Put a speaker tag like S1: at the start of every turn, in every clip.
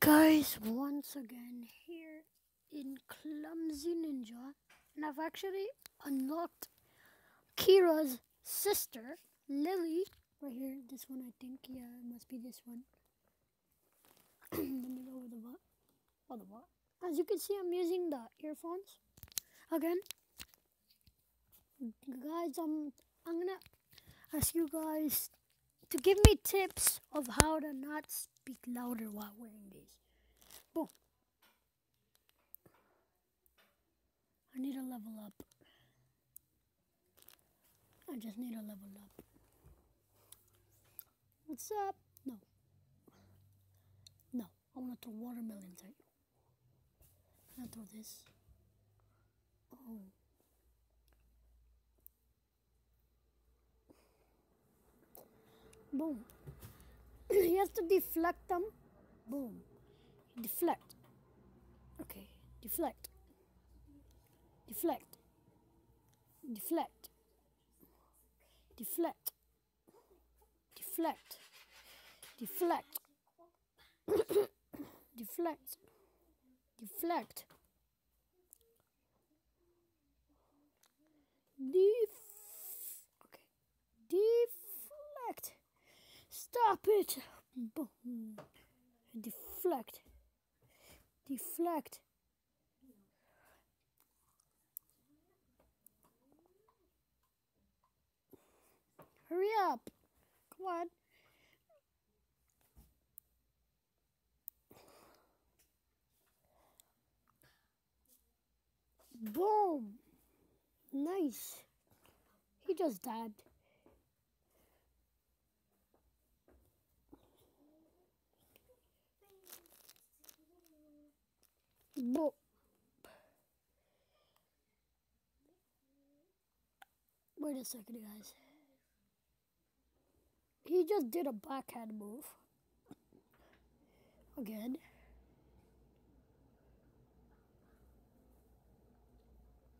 S1: guys, once again here in Clumsy Ninja, and I've actually unlocked Kira's sister, Lily, right here. This one, I think. Yeah, it must be this one. Let me lower the what? Oh, the what? As you can see, I'm using the earphones again. Guys, I'm I'm gonna ask you guys to give me tips of how to not speak louder while wearing these. Boom. I need to level up. I just need to level up. What's up? No. No. I want to throw watermelons at you. I'm gonna throw this. Oh. boom. he has to deflect them, boom. Deflect. Okay, deflect. Deflect. Deflect. Deflect. Deflect. Deflect. deflect. Deflect. Def. Okay. Def. Stop it. Deflect. Deflect. Hurry up. Come on. Boom. Nice. He just died. Boom. Wait a second, guys. He just did a backhand move. Again.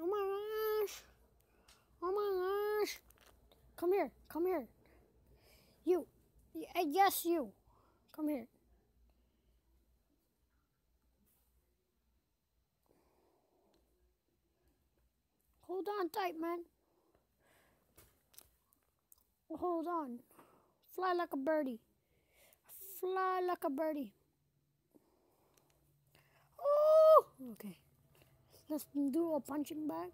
S1: Oh my gosh. Oh my gosh. Come here. Come here. You. Yes, you. Come here. Hold on tight, man. Hold on. Fly like a birdie. Fly like a birdie. Oh! Okay. Let's do a punching bag.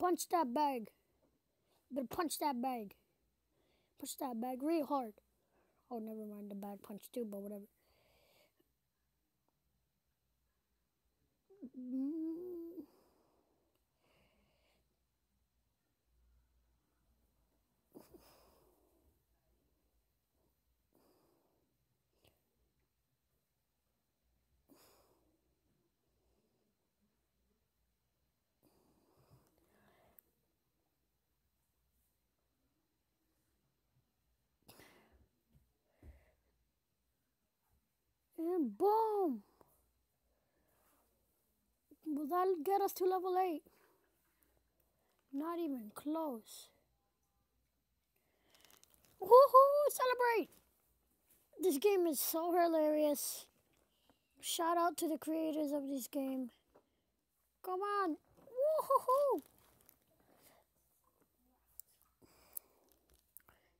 S1: Punch that bag. Better punch that bag. Punch that bag real hard. Oh, never mind the bag punch too, but whatever. Mm. And boom! Will that get us to level 8? Not even close. Woohoo! Celebrate! This game is so hilarious. Shout out to the creators of this game. Come on! Woohoo!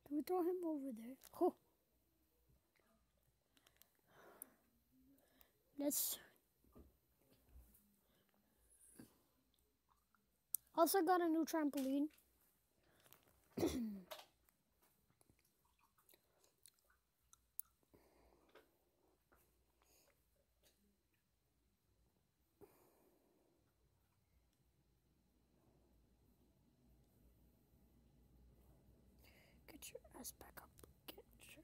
S1: Can we throw him over there? Oh. Let's also got a new trampoline. Get your ass back up. Get your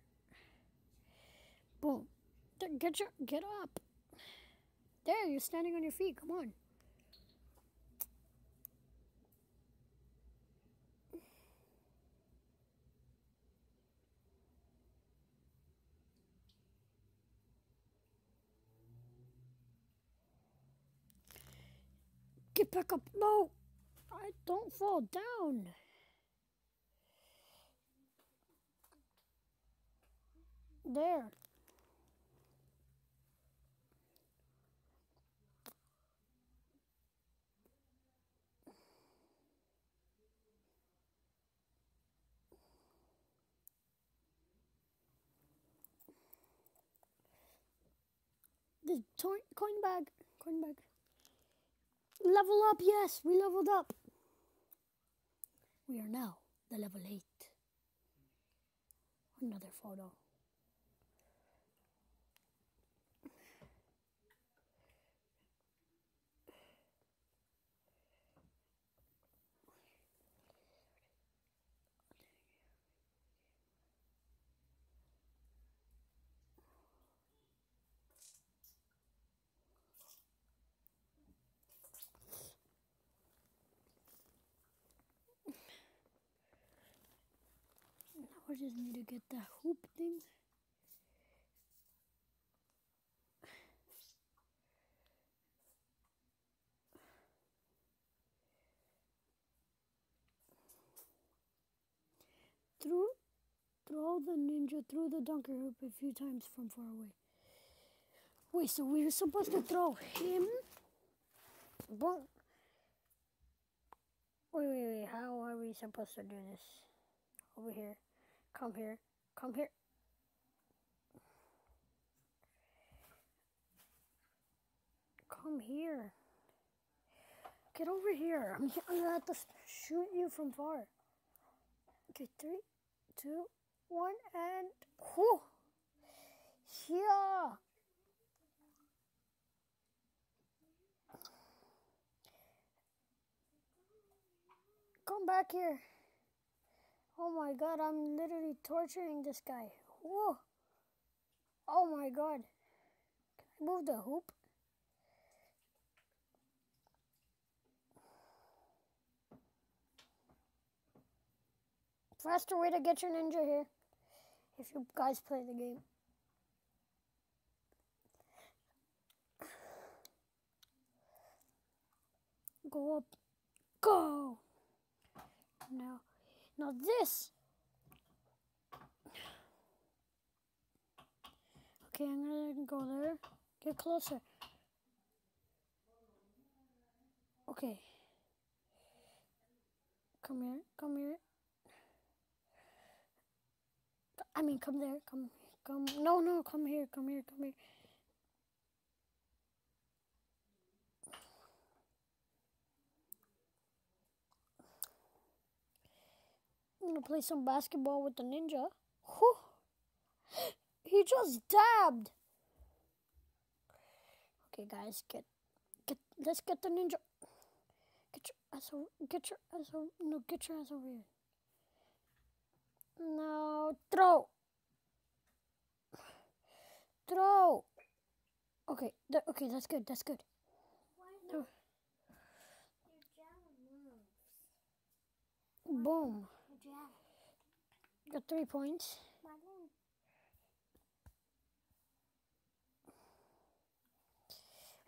S1: boom. Get your get up. There, you're standing on your feet. Come on. Get back up. No! I don't fall down. There. The coin bag, coin bag. Level up, yes, we leveled up. We are now the level 8. Another photo. Now I just need to get that hoop thing. Through, throw the ninja through the dunker hoop a few times from far away. Wait, so we are supposed to throw him? Boom. Wait, wait, wait. How are we supposed to do this? Over here. Come here. Come here. Come here. Get over here. I'm, I'm gonna have to shoot you from far. Okay, three, two, one, and whoo! Yeah. Come back here. Oh my god, I'm literally torturing this guy. Whoa. Oh my god. Can I move the hoop? Faster way to get your ninja here. If you guys play the game. Go up. Go! Now, now this. Okay, I'm gonna go there. Get closer. Okay. Come here. Come here. I mean, come there. Come. Come. No, no. Come here. Come here. Come here. I'm gonna play some basketball with the ninja. Whew. He just dabbed. Okay, guys, get get. Let's get the ninja. Get your ass over. Get your ass over. No, get your ass over here. Now throw. Throw. Okay. Th okay, that's good. That's good. No. Boom. Got three points.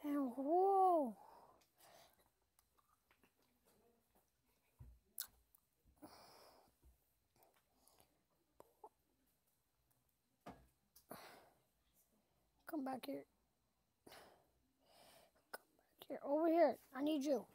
S1: And whoa. Come back here. Come back here. Over here. I need you.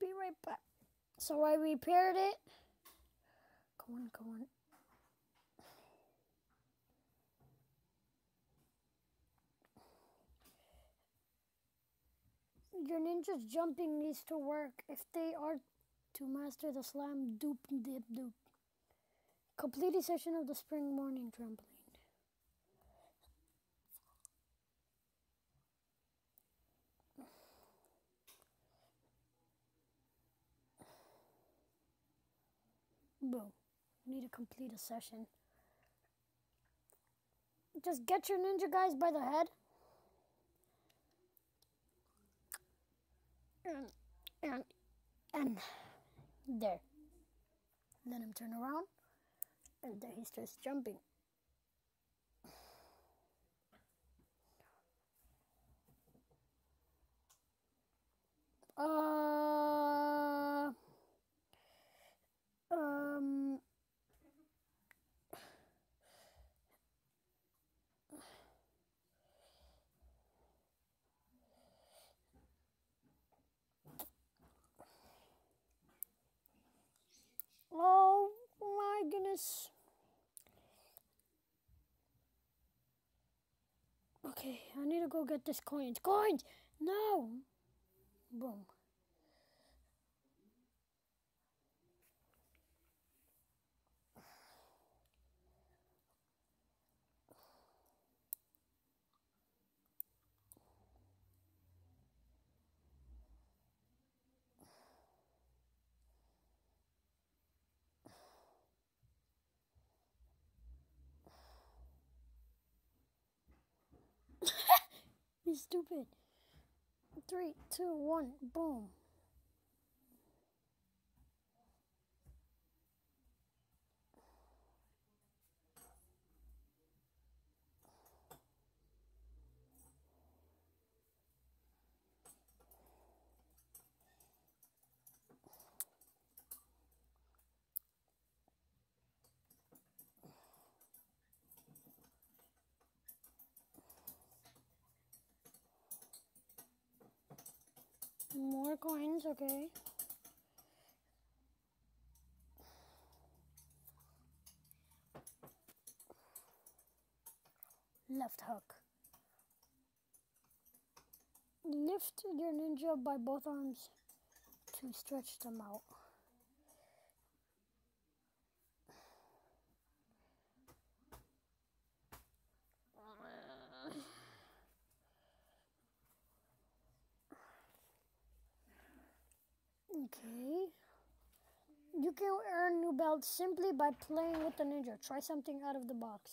S1: Be right back. So I repaired it. Go on, go on. your ninja's jumping needs to work if they are to master the slam doop dip doop. Complete a session of the spring morning trampoline. Boom. Need to complete a session. Just get your ninja guys by the head. And, and, and there. Let him turn around. And then he starts jumping. Uh, um, oh my goodness. Okay, I need to go get this coins. Coins! No! Boom. You stupid. Three, two, one, boom. Coins, okay. Left hook. Lift your ninja by both arms to stretch them out. Okay. You can earn new belts simply by playing with the ninja. Try something out of the box.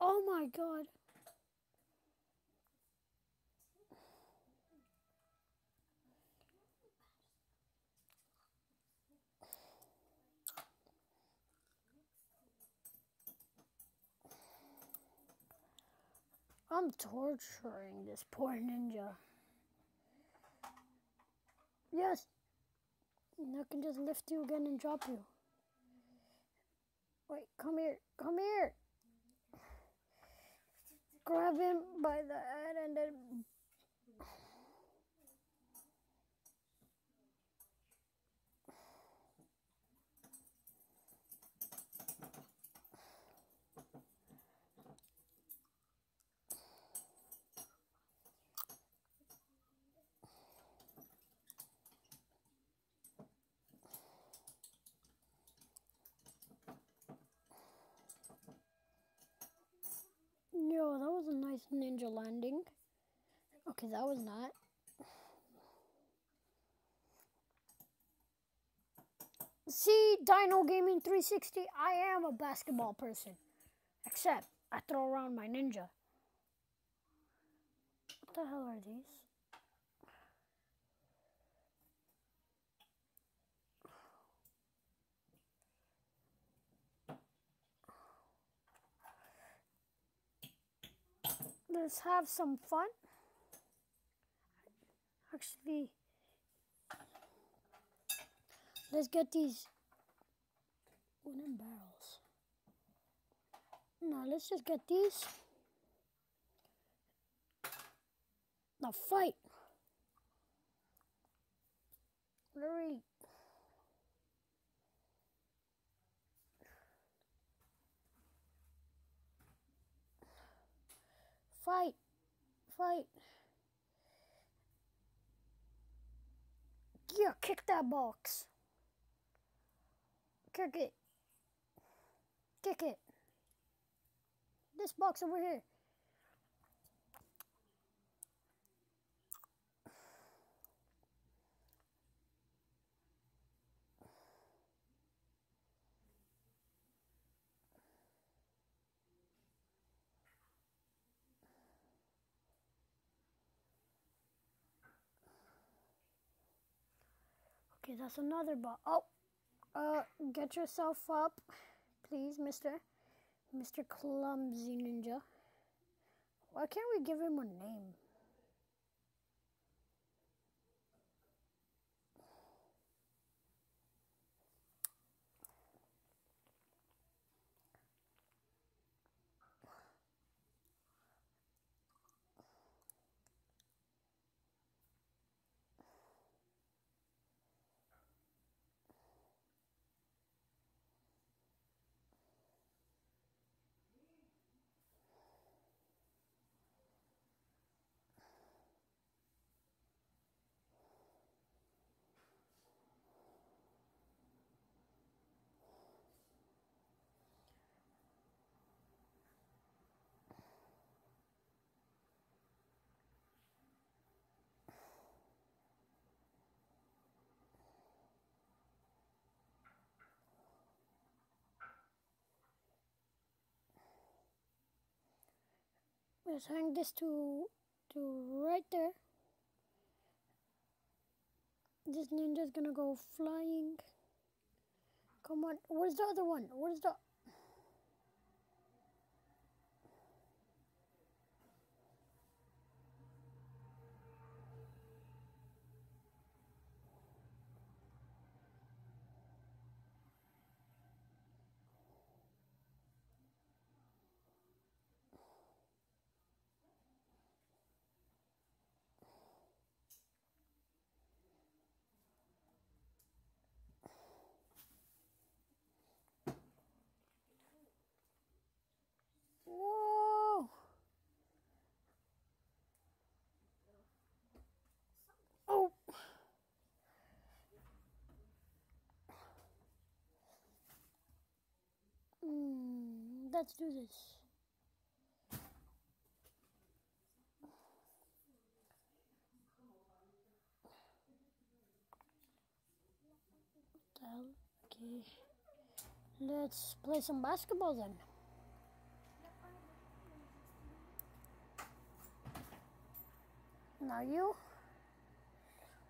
S1: Oh my god. I'm torturing this poor ninja. Yes. I can just lift you again and drop you. Wait, come here. Come here. Grab him by the head and then. Yo, that was a nice ninja landing. Okay, that was not. See, Dino Gaming 360, I am a basketball person. Except, I throw around my ninja. What the hell are these? Let's have some fun. Actually, let's get these wooden barrels. No, let's just get these. Now fight. Hurry. Fight. Fight. Yeah, kick that box. Kick it. Kick it. This box over here. Okay, that's another box. Oh, uh, get yourself up, please, Mister, Mister Clumsy Ninja. Why can't we give him a name? Let's hang this to to right there. This ninja's gonna go flying. Come on, where's the other one? Where's the Whoa! Oh! Mm, let's do this. Okay. Let's play some basketball then. Now you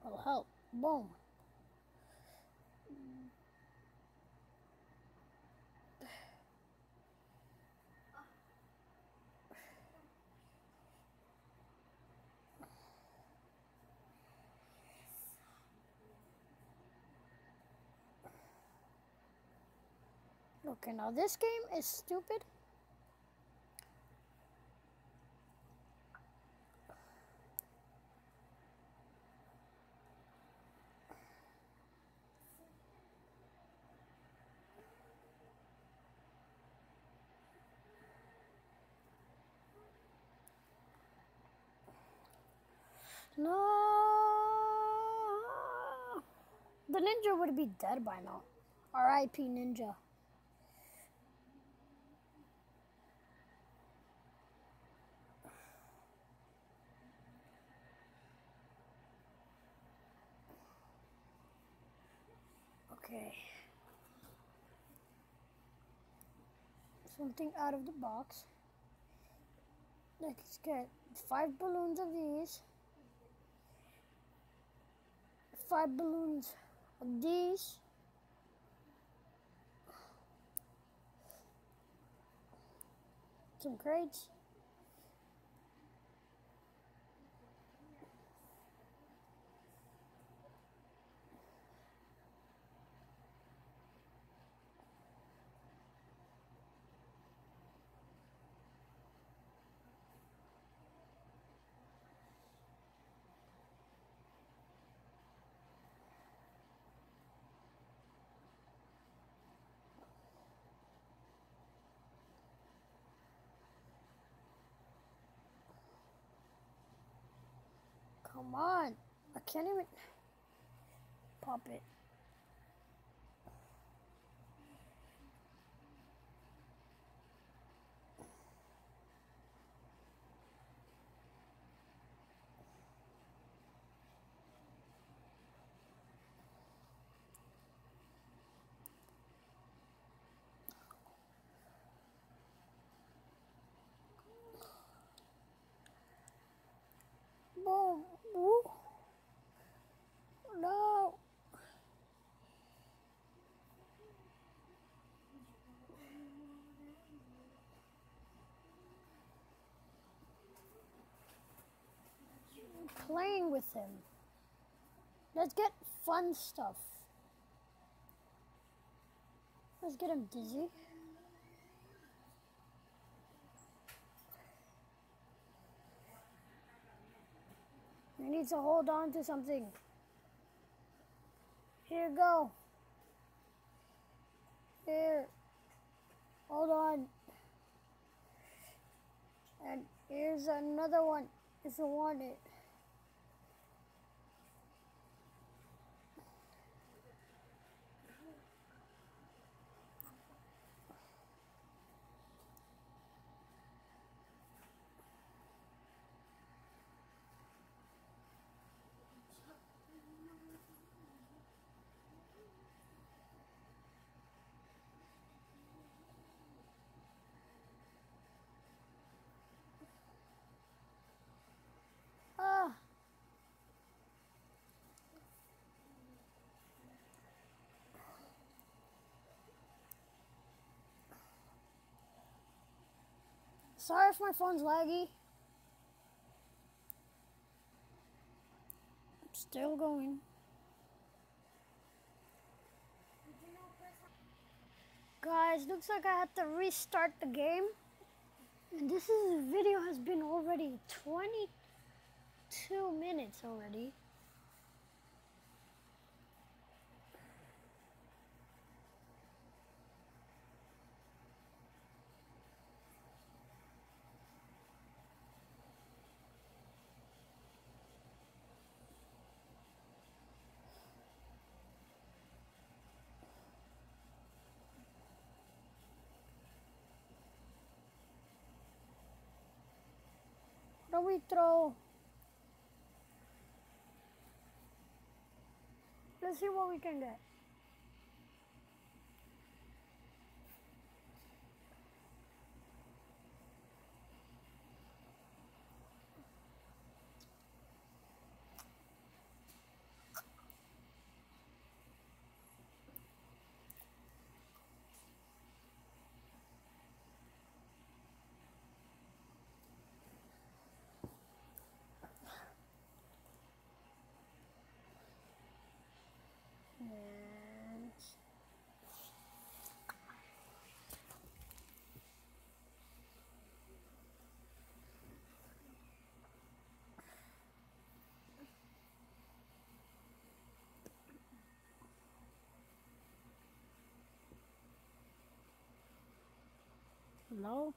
S1: oh, will help. Boom. Okay, now this game is stupid. No. The ninja would be dead by now. R.I.P. Ninja. Okay. Something out of the box. Let's get five balloons of these. Five balloons of these. Some crates. Come on. I can't even pop it. Boom. No. Playing with him. Let's get fun stuff. Let's get him dizzy. He need to hold on to something. Here go. Here. Hold on. And here's another one if you want it. Sorry if my phone's laggy. I'm still going. Guys, looks like I had to restart the game. And this is video has been already 22 minutes already. Do we throw? Let's see what we can get. And Hello?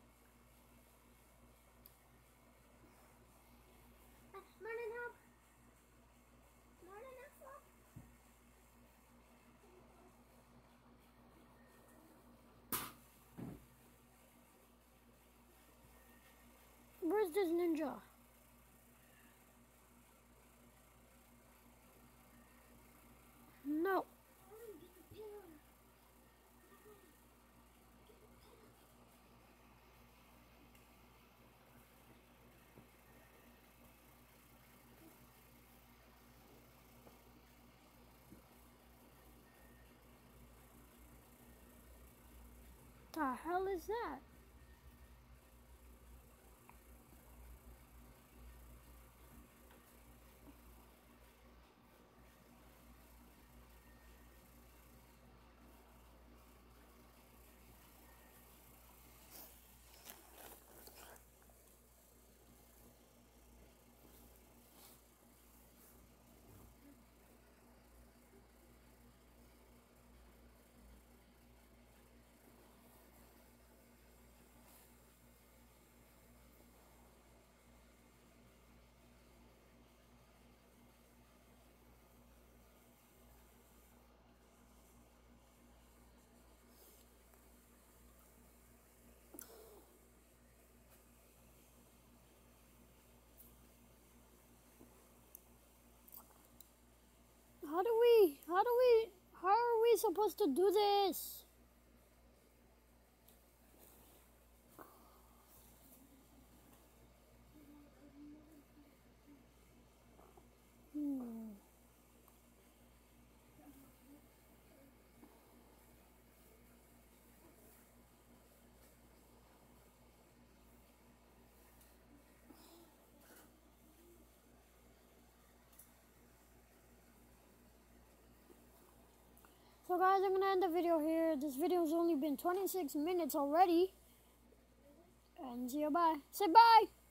S2: Morning, help. Morning, help.
S1: Where's this ninja? No. The hell is that? How do we? How are we supposed to do this? Hmm. So guys, I'm gonna end the video here. This video has only been 26 minutes already. And see you bye. Say bye!